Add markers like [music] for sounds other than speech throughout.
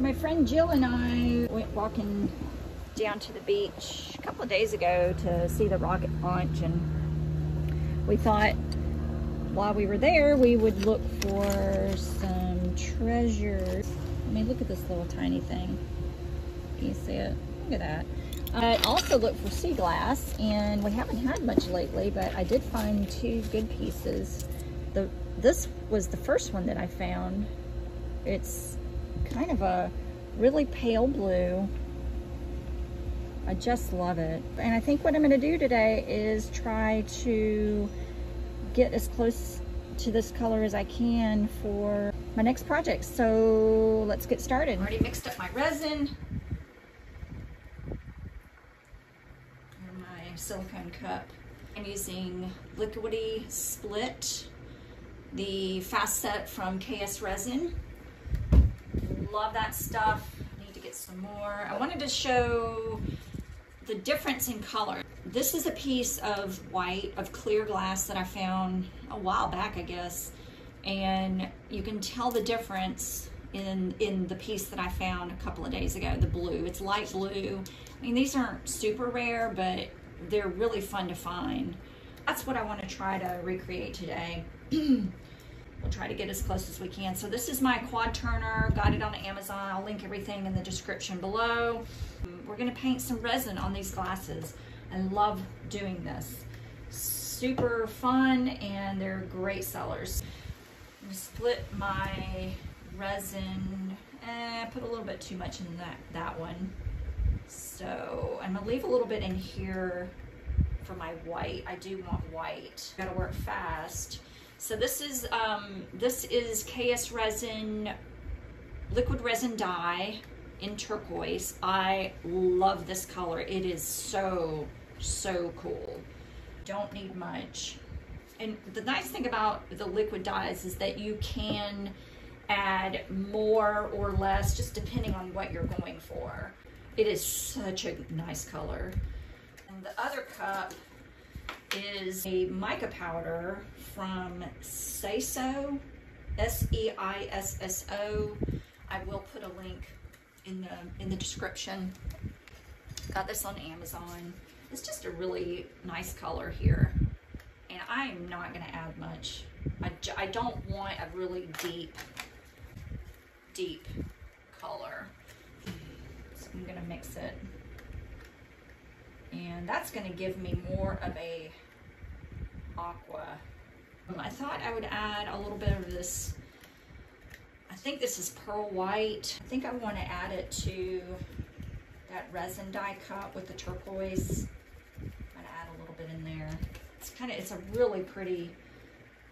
My friend Jill and I went walking down to the beach a couple of days ago to see the rocket launch and we thought while we were there we would look for some treasures. I mean look at this little tiny thing. Can you see it? Look at that. I also looked for sea glass and we haven't had much lately but I did find two good pieces. The This was the first one that I found. It's kind of a really pale blue. I just love it. And I think what I'm gonna do today is try to get as close to this color as I can for my next project. So let's get started. I already mixed up my resin. And my silicone cup. I'm using Liquidy Split, the fast set from KS Resin love that stuff. I need to get some more. I wanted to show the difference in color. This is a piece of white, of clear glass that I found a while back, I guess. And you can tell the difference in, in the piece that I found a couple of days ago, the blue. It's light blue. I mean, these aren't super rare, but they're really fun to find. That's what I want to try to recreate today. [clears throat] We'll try to get as close as we can. So this is my quad turner, got it on Amazon. I'll link everything in the description below. We're gonna paint some resin on these glasses. I love doing this. Super fun and they're great sellers. Split my resin, eh, put a little bit too much in that, that one. So I'm gonna leave a little bit in here for my white. I do want white. Gotta work fast. So this is um, this is KS Resin liquid resin dye in turquoise. I love this color. It is so, so cool. Don't need much. And the nice thing about the liquid dyes is that you can add more or less just depending on what you're going for. It is such a nice color. And the other cup is a mica powder from Seisso, S-E-I-S-S-O. I will put a link in the, in the description. Got this on Amazon. It's just a really nice color here. And I'm not gonna add much. I, I don't want a really deep, deep color. So I'm gonna mix it and that's going to give me more of a aqua. I thought I would add a little bit of this, I think this is pearl white. I think I want to add it to that resin dye cup with the turquoise. I'm going to add a little bit in there. It's kind of, it's a really pretty,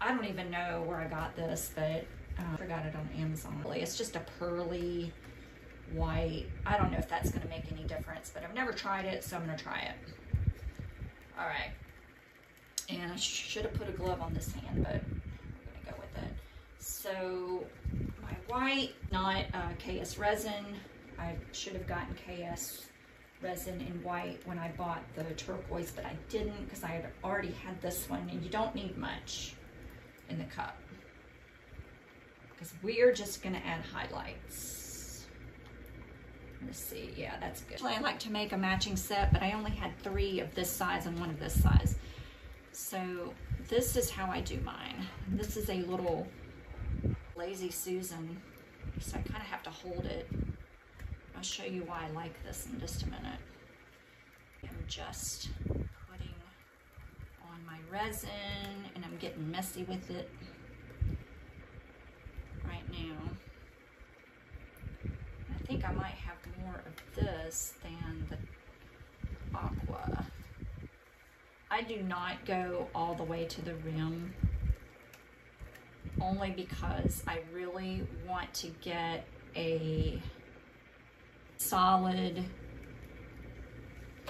I don't even know where I got this, but uh, I got it on Amazon. It's just a pearly, white. I don't know if that's gonna make any difference, but I've never tried it, so I'm gonna try it. All right. And I should have put a glove on this hand, but we're gonna go with it. So my white, not uh, KS resin. I should have gotten KS resin in white when I bought the turquoise, but I didn't because I had already had this one and you don't need much in the cup because we're just gonna add highlights. Let's see, yeah, that's good. Actually, I like to make a matching set, but I only had three of this size and one of this size. So this is how I do mine. This is a little Lazy Susan, so I kind of have to hold it. I'll show you why I like this in just a minute. I'm just putting on my resin and I'm getting messy with it right now. I think I might more of this than the aqua. I do not go all the way to the rim only because I really want to get a solid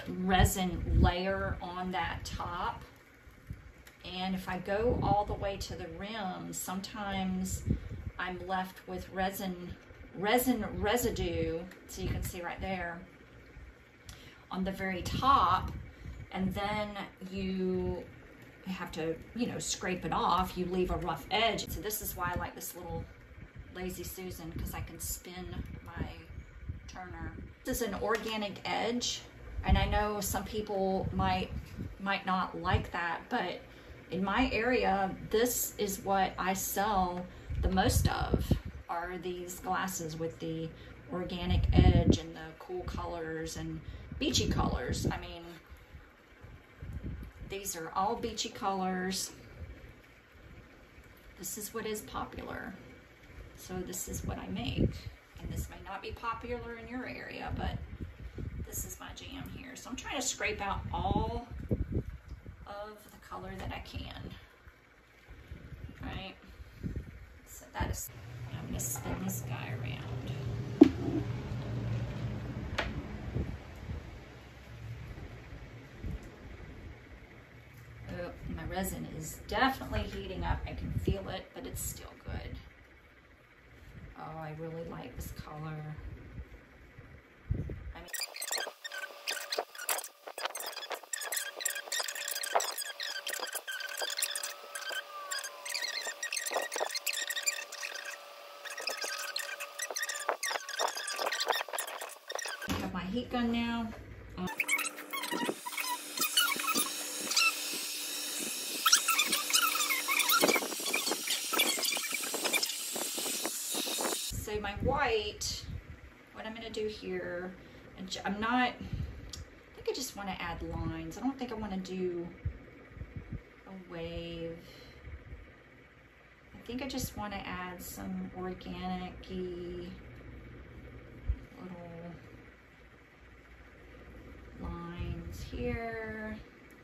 resin layer on that top. And if I go all the way to the rim, sometimes I'm left with resin resin residue, so you can see right there, on the very top, and then you have to, you know, scrape it off. You leave a rough edge. So this is why I like this little Lazy Susan, because I can spin my turner. This is an organic edge, and I know some people might might not like that, but in my area, this is what I sell the most of are these glasses with the organic edge and the cool colors and beachy colors. I mean, these are all beachy colors. This is what is popular. So this is what I make. And this may not be popular in your area, but this is my jam here. So I'm trying to scrape out all of the color that I can. All right. So that is, I'm gonna spin this guy around. Oh, my resin is definitely heating up. I can feel it, but it's still good. Oh, I really like this color. Heat gun now. So my white, what I'm gonna do here, I'm not, I think I just wanna add lines. I don't think I wanna do a wave. I think I just wanna add some organic-y little lines here.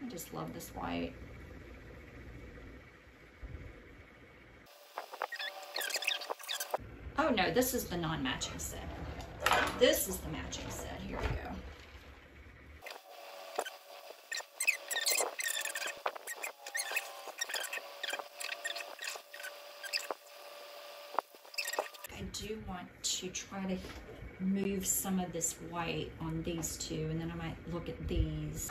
I just love this white. Oh no, this is the non-matching set. This is the matching set. Here we go. I do want to try to move some of this white on these two and then I might look at these.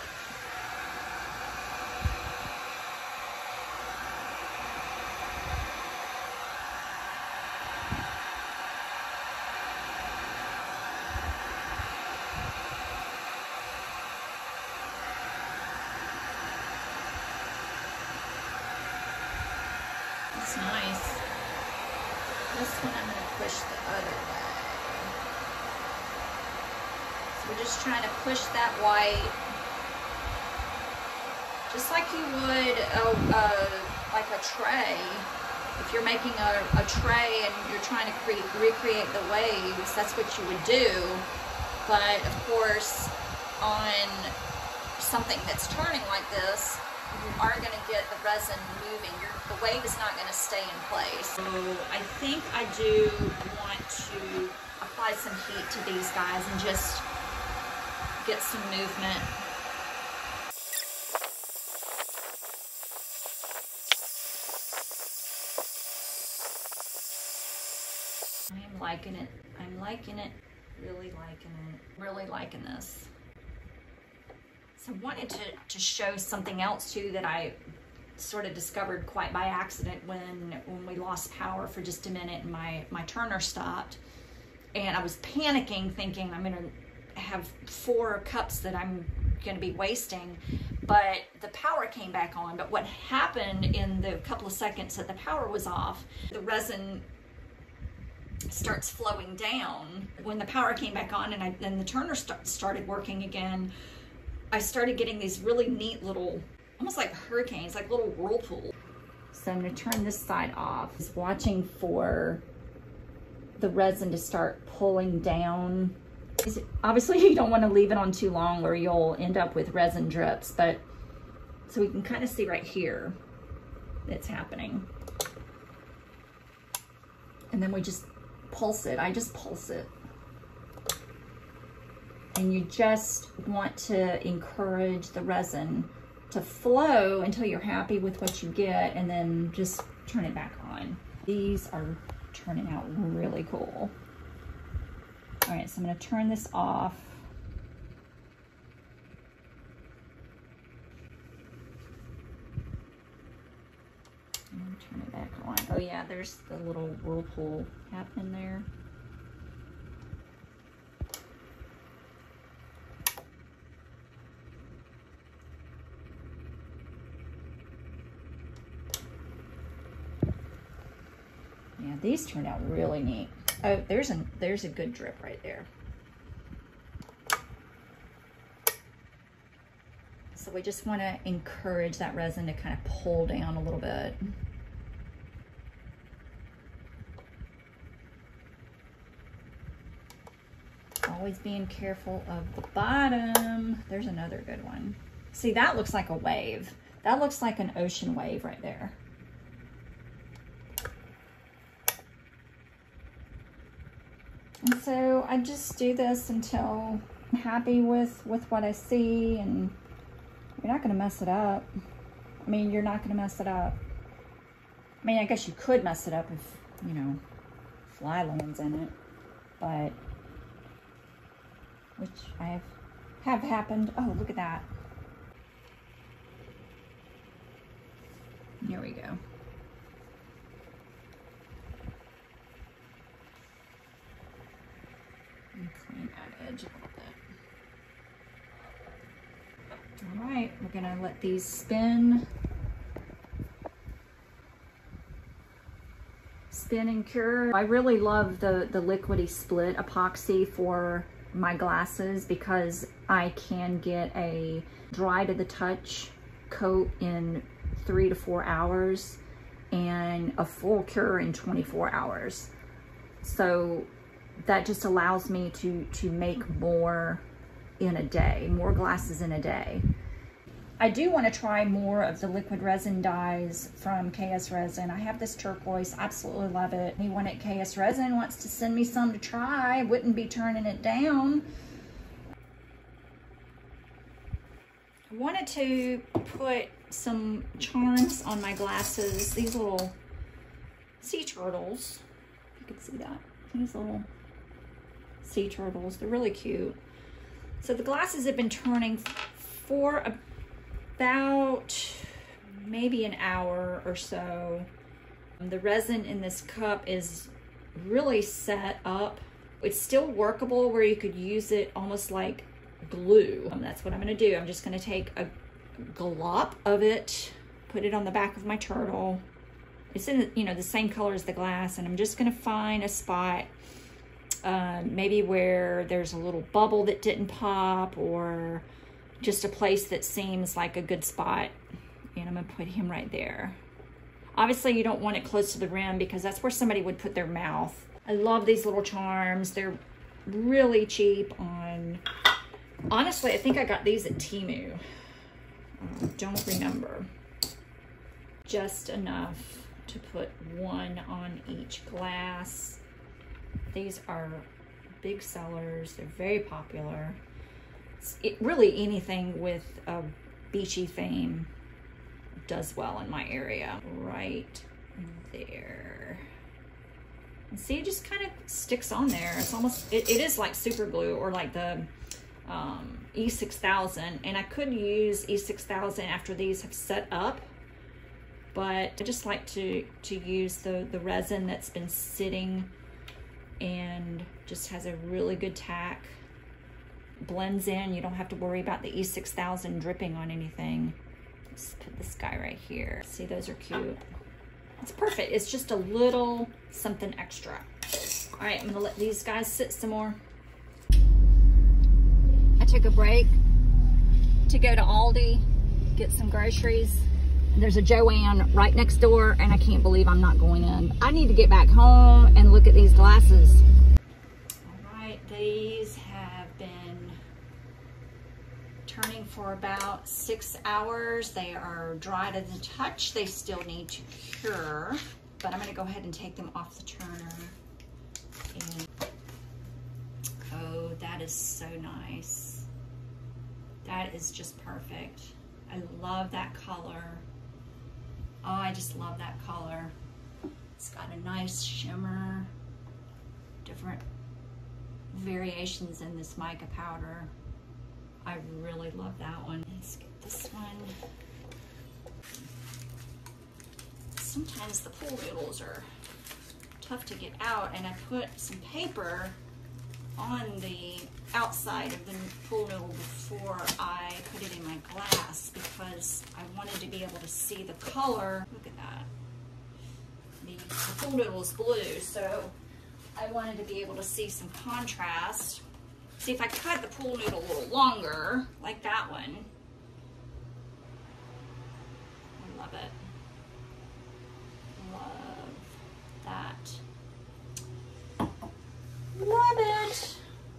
It's nice. This one I'm gonna push the other way. So we're just trying to push that white, just like you would a, a like a tray. If you're making a, a tray and you're trying to create, recreate the waves, that's what you would do. But of course, on something that's turning like this, you are going to get the resin moving. The wave is not going to stay in place. So I think I do want to apply some heat to these guys and just get some movement. I'm liking it. I'm liking it. Really liking it. Really liking this. So I wanted to, to show something else too that I sort of discovered quite by accident when when we lost power for just a minute and my, my turner stopped. And I was panicking thinking I'm gonna have four cups that I'm gonna be wasting. But the power came back on. But what happened in the couple of seconds that the power was off, the resin starts flowing down. When the power came back on and I then the turner st- started working again, I started getting these really neat little, almost like hurricanes, like little whirlpools. So I'm gonna turn this side off. Just watching for the resin to start pulling down. Obviously [laughs] you don't wanna leave it on too long or you'll end up with resin drips, but so we can kind of see right here that's happening. And then we just pulse it. I just pulse it and you just want to encourage the resin to flow until you're happy with what you get and then just turn it back on. These are turning out really cool. All right, so I'm gonna turn this off. Turn it back on. Oh yeah, there's the little whirlpool happening there. These turned out really neat. Oh, there's a, there's a good drip right there. So we just want to encourage that resin to kind of pull down a little bit. Always being careful of the bottom. There's another good one. See, that looks like a wave. That looks like an ocean wave right there. And so I just do this until I'm happy with, with what I see and you're not going to mess it up. I mean, you're not going to mess it up. I mean, I guess you could mess it up if, you know, fly lands in it, but, which I have, have happened. Oh, look at that. Here we go. clean that edge. All right, we're gonna let these spin. Spin and cure. I really love the, the liquidy split epoxy for my glasses because I can get a dry to the touch coat in three to four hours and a full cure in 24 hours. So that just allows me to, to make more in a day, more glasses in a day. I do want to try more of the liquid resin dyes from KS Resin. I have this turquoise, absolutely love it. Anyone at KS Resin wants to send me some to try, wouldn't be turning it down. I wanted to put some charms on my glasses, these little sea turtles. You can see that. These little sea turtles. They're really cute. So the glasses have been turning for about maybe an hour or so. The resin in this cup is really set up. It's still workable where you could use it almost like glue. Um, that's what I'm gonna do. I'm just gonna take a glop of it, put it on the back of my turtle. It's in, you know, the same color as the glass, and I'm just gonna find a spot uh, maybe where there's a little bubble that didn't pop or just a place that seems like a good spot. And I'm gonna put him right there. Obviously you don't want it close to the rim because that's where somebody would put their mouth. I love these little charms. They're really cheap on, honestly, I think I got these at Temu. Uh, don't remember. Just enough to put one on each glass. These are big sellers. They're very popular. It, really anything with a beachy theme does well in my area. Right there. And see, it just kind of sticks on there. It's almost, it, it is like super glue or like the um, E6000. And I could use E6000 after these have set up. But I just like to, to use the, the resin that's been sitting and just has a really good tack. Blends in, you don't have to worry about the E6000 dripping on anything. Let's put this guy right here. See, those are cute. It's perfect. It's just a little something extra. All right, I'm gonna let these guys sit some more. I took a break to go to Aldi, get some groceries. There's a Joann right next door and I can't believe I'm not going in. I need to get back home and look at these glasses. All right, these have been turning for about six hours. They are dry to the touch. They still need to cure, but I'm gonna go ahead and take them off the turner. And, oh, that is so nice. That is just perfect. I love that color. Oh, I just love that color. It's got a nice shimmer, different variations in this mica powder. I really love that one. Let's get this one. Sometimes the pool noodles are tough to get out and I put some paper on the outside of the pool noodle before I put it in my glass because I wanted to be able to see the color. Look at that. The the pool noodle is blue, so I wanted to be able to see some contrast. See if I cut the pool noodle a little longer, like that one. I love it. Love that. Love it.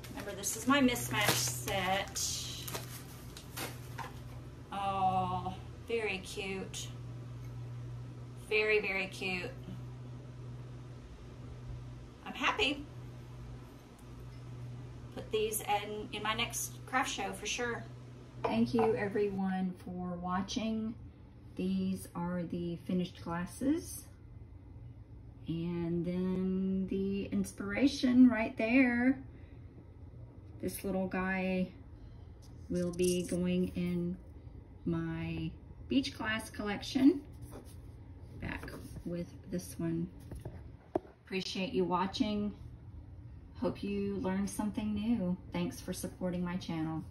Remember, this is my mismatch set. Oh, very cute. Very, very cute. I'm happy. Put these in, in my next craft show for sure. Thank you everyone for watching. These are the finished glasses. And then the inspiration right there. This little guy will be going in my beach glass collection. Back with this one. Appreciate you watching. Hope you learned something new. Thanks for supporting my channel.